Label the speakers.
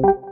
Speaker 1: you.